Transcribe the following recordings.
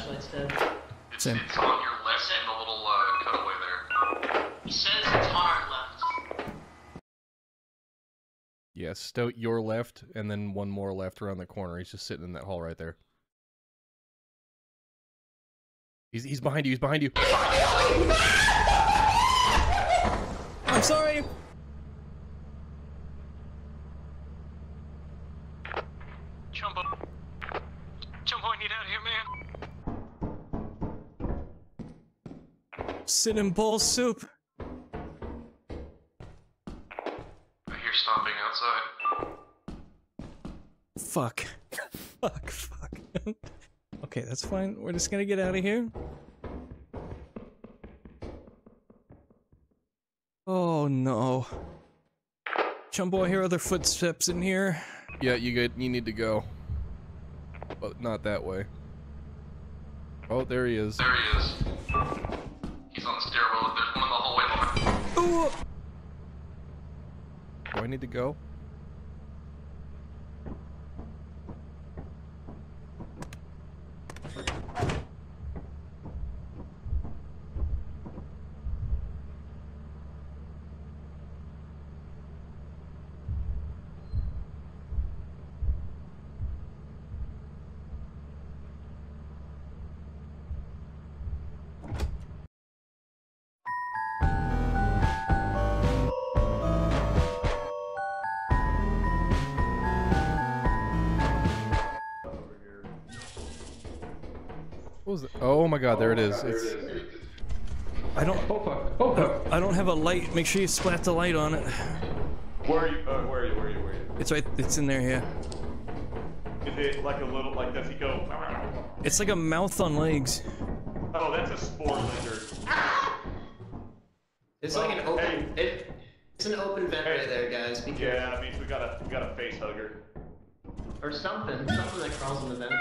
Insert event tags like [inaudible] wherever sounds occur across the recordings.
flashlight's dead. It's, Same. it's on your left in the little uh, cutaway there. He says it's on our left. Yeah, Stoat your left, and then one more left around the corner. He's just sitting in that hall right there. He's he's behind you. He's behind you. I'm sorry. Chumbo. Chumbo, I need out of here, Cinnamon bowl soup. I hear stomping outside. Fuck. [laughs] fuck, fuck. okay, that's fine. We're just gonna get out of here. Oh no. Chumbo, I hear other footsteps in here. Yeah, you good. You need to go, but not that way. Oh, there he is. There he is. Do I need to go? What was it? Oh my god, there it is. It's I don't Oh fuck. Oh fuck. I don't have a light. Make sure you splat the light on it. Where are you? Uh, where are you? Where are you? Where are you? It's right it's in there, yeah. Is it like a little? Like does he go? [laughs] It's like a mouth on legs. Oh, that's a spore lizard. It's like an open. hey. It, it's an open vent Hey. right there, guys. Be. Yeah, that means we got a we got a face hugger. Or something. Something that crawls in the vent.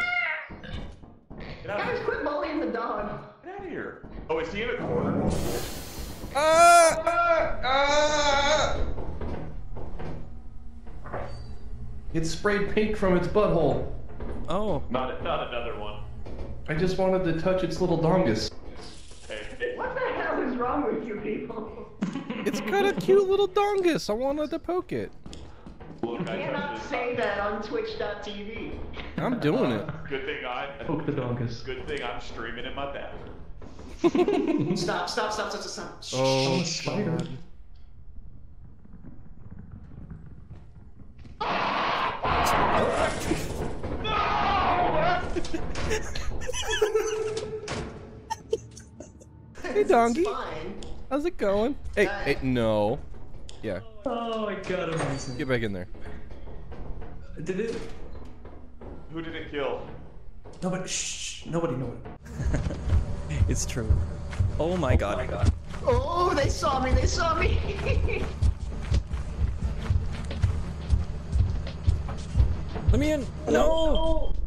Get out, Guys, quit bullying the dog. get out of here. Oh, is he in a corner? Ah! Ah! Ah! It sprayed pink from its butthole. Oh. Not not another one. I just wanted to touch its little dongus. Hey, What the hell is wrong with you people? it's got a cute little dongus. I wanted to poke it. Look, I cannot say that on Twitch.tv. I'm doing it. Uh, good thing I. Poke the dongus. Good thing I'm streaming in my bathroom. [laughs] Stop, stop, stop, stop, stop. Shh. Oh, oh spider. [laughs] Hey, donkey. How's it going? Hey, hey, no. Yeah, Oh my god, amazing. get back in there. Did it? Who did it kill? Nobody, shh, nobody, nobody. [laughs] It's true. Oh my oh god. my god. Oh, they saw me, they saw me. [laughs] Let me in. No. so,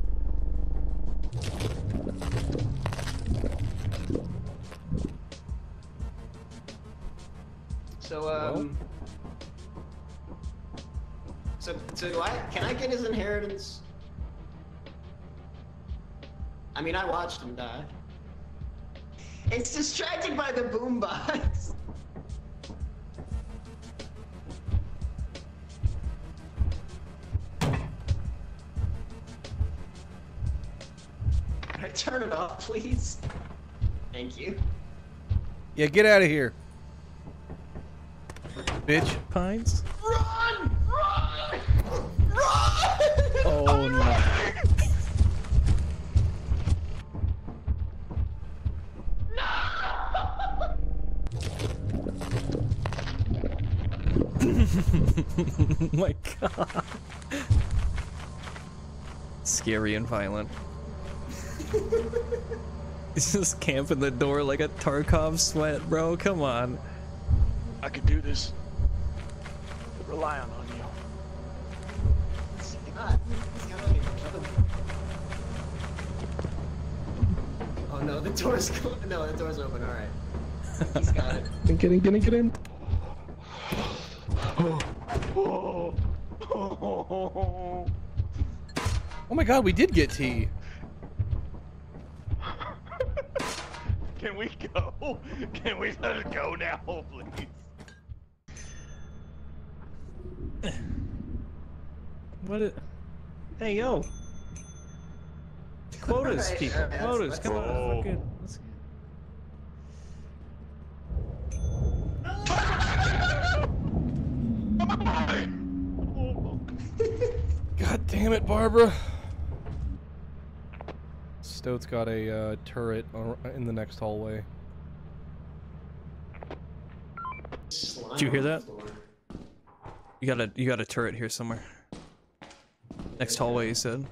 inheritance? I mean, I watched him die. It's distracted by the boombox. [laughs] Can I turn it off, please? Thank you. Yeah, get out of here. Bitch. Pines. Run! Run! Run! Oh [laughs] no. my god. Scary and violent. [laughs] He's just camping the door like a Tarkov sweat, bro. Come on. I can do this. Relying on you. God, he's got like another- Oh no, the door's [laughs] go- no, the door's open. All right, he's got it. [laughs] Get in, get in, get in. Oh, oh, Oh my god, we did get tea. [laughs] Can we go? Can we let it go now, please? What? It... Hey yo. Quotas, Alright, people. alright, Quotas. let's- Come on. Oh. Fucking, let's... God damn it, Barbara. Stoat's got a uh, turret in the next hallway. Slime Did you hear that? floor. You got a you got a turret here somewhere. Next hallway, you said.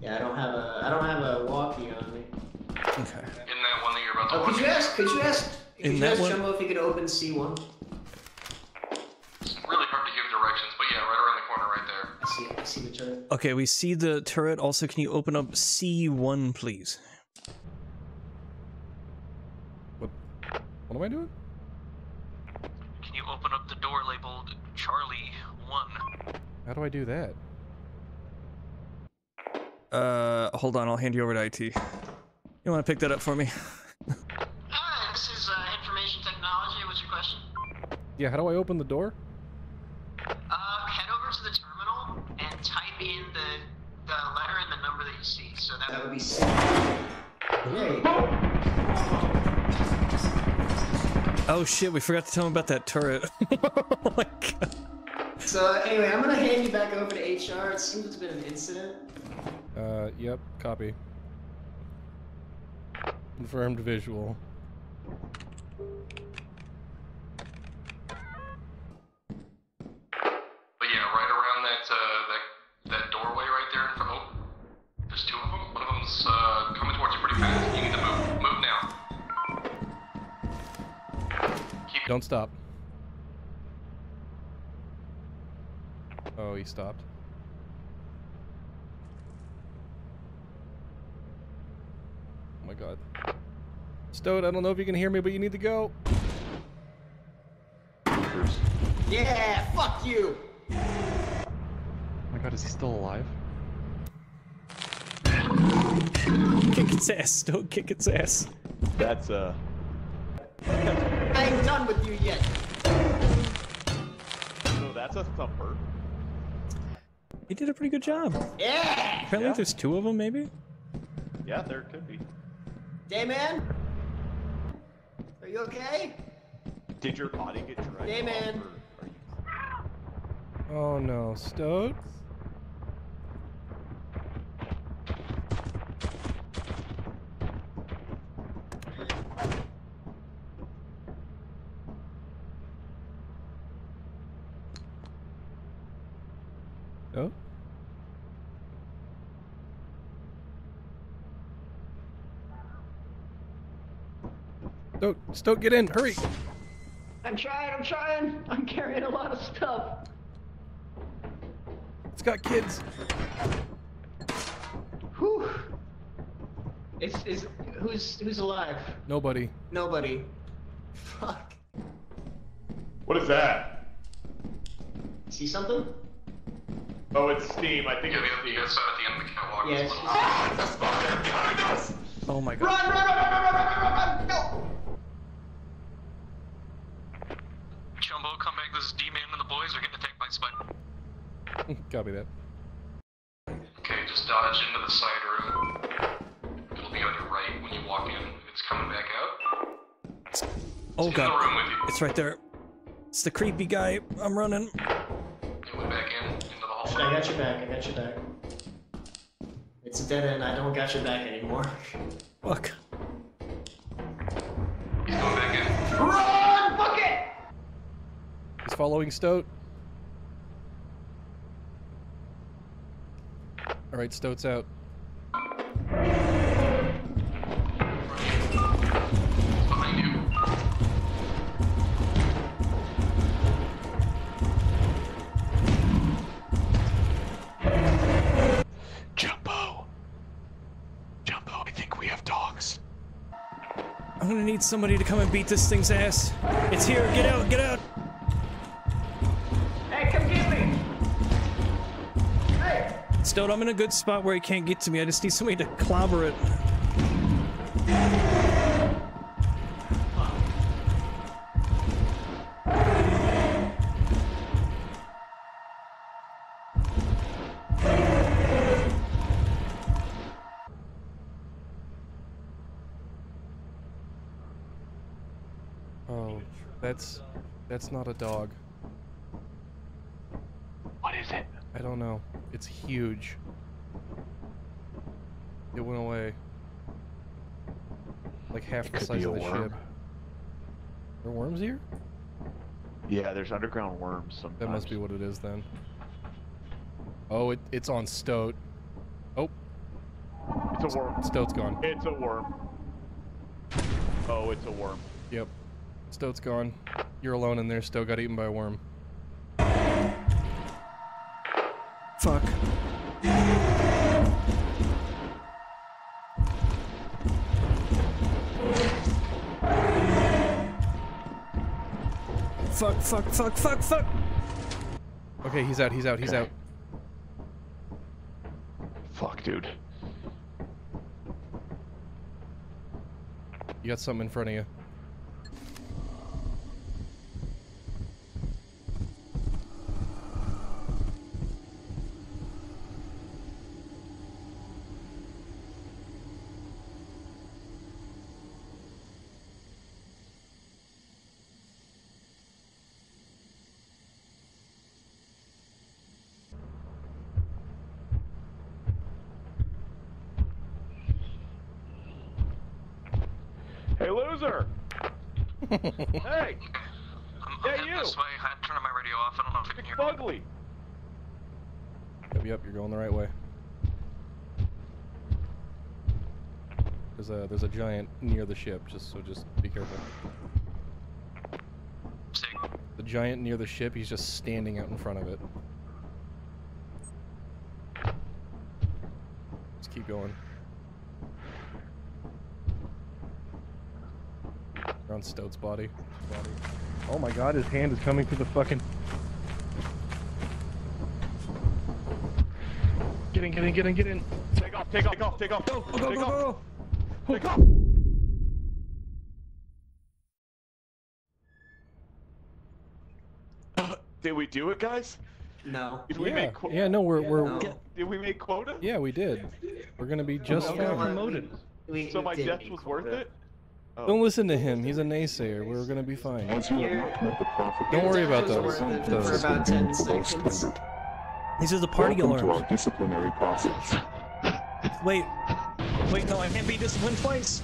Yeah, I don't have a I don't have a walkie on me. Okay. In that one that you're about to Oh, could you ask? Could you ask? Could In you that ask one? Chumbo if he could open C one? It's really hard to give directions, but yeah, right around the corner right there. I see it. I see the turret. Okay, we see the turret. Also, can you open up C1, please? What? What am I doing? Can you open up the door labeled Charlie 1? How do I do that? Uh, hold on. I'll hand you over to IT. You want to pick that up for me? [laughs] Hi, this is uh, information technology. What's your question? Yeah, how do I open the door? Uh, head over to the terminal and type in the the letter and the number that you see. So that That would be C. There you go. Oh shit, we forgot to tell him about that turret. [laughs] oh my god. So anyway, I'm gonna hand you back over to HR. It seems it's been an incident. Uh, yep, copy. Confirmed visual. But yeah, right around that uh, that that doorway right there in front. Oh, there's two of them. One of them's uh, coming towards you pretty fast. You need to move. Move now. Keep Don't stop. Oh, he stopped. My god. Stoat, I don't know if you can hear me, but you need to go. Yeah, fuck you. Oh my god, is he still alive? Kick its ass. Don't kick its ass. That's uh. I ain't done with you yet. So that's a thumper. He did a pretty good job. Yeah. Apparently, Yeah. there's two of them, maybe. Yeah, there could be. Dayman? Are you okay? Did your body get dragged Hey, off, man. or are you- Oh no, Stokes? Stoat? Stoat, Stoat, get in, hurry! I'm trying. I'm trying. I'm carrying a lot of stuff. It's got kids. Whew. It's is who's who's alive? Nobody. Nobody. Fuck. What is that? See something? Oh, it's Steam. I think Yeah, it's the, Steam. the other side at the end of the catwalk. Yeah, is it's little- just- Ah, it's a spot there behind us. Oh my god. Run! Run! Run! Run! Run! Run! Run! Run! run. No! Chumbo, come back. This is D-Man and the boys We're getting attacked by spider. [laughs] Copy that. Okay, just dodge into the side room. It'll be on your right when you walk in. It's coming back out. Oh in the room god. with you. It's right there. It's the creepy guy. I'm running. It went back in into the I got your back. I got your back. It's a dead end. I don't got your back anymore. Fuck. Following Stoat. Alright, Stoat's out. It's behind you. Chumbo. Chumbo, I think we have dogs. I'm gonna need somebody to come and beat this thing's ass. It's here. Get out. Get out. Stoat, I'm in a good spot where he can't get to me. I just need somebody to clobber it. Oh, that's... that's not a dog. I don't know. It's huge. It went away. Like half It the size of the worm. ship. Are worms here? Yeah, there's underground worms sometimes. That must be what it is then. Oh, it, it's on Stoat. Oh, It's a worm. Stoat's gone. It's a worm. Oh, it's a worm. Yep. Stoat's gone. You're alone in there. Stoat got eaten by a worm. Fuck. Fuck, fuck, fuck, fuck, fuck! Okay, he's out. He's out. He's Okay. out. Fuck, dude. You got something in front of you. Loser! [laughs] hey, I'm, I'm Yeah, you. this way. I turned my radio off. I don't know if you can hear ugly. Yep, yep, you're going the right way. There's a there's a giant near the ship. Just so just be careful. Sig. The giant near the ship. He's just standing out in front of it. Let's keep going. On Stoat's body. body. Oh my god, his hand is coming through the fucking. Get in, get in, get in, get in. Take off, take off, take off, take off. Go, Go, go, take go, off. go! Take off. [laughs] Did we do it, guys? No. Did we Yeah, make qu- yeah, no, we're we're No. Did we make quota? yeah, we did. We're gonna be just No, no, fine. no. promoted. We, So my death make was worth it? Oh. Don't listen to him. He's a naysayer. We're gonna be fine. Don't worry about those. worth it Those. About 10 seconds. These are the party Welcome to our disciplinary process. Wait. Wait, no, I can't be disciplined twice.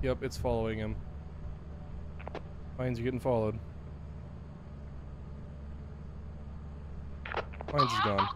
Yep, it's following him. Mines are getting followed. Mines is gone.